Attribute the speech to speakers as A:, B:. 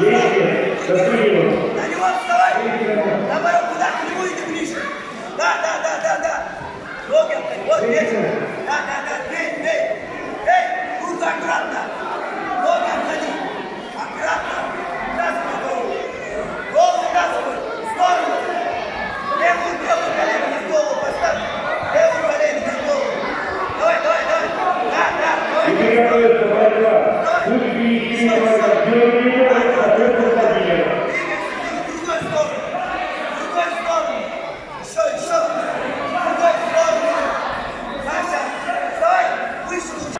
A: Действие. Достигнем.
B: На него вставай! Наоборот, туда, к нему иди ближе. Да, да, да, да, да. Ноги. Вот здесь. Да, да, да. Бей, бей. Эй, руку аккуратно. Ноги отходи. Аккуратно. Спину голову. Голову спину. В сторону. Левую, левую колено на голову поставь. Левую колено на голову. Давай, давай, давай. Да, да, давай.
A: И приготовиться борьба. Good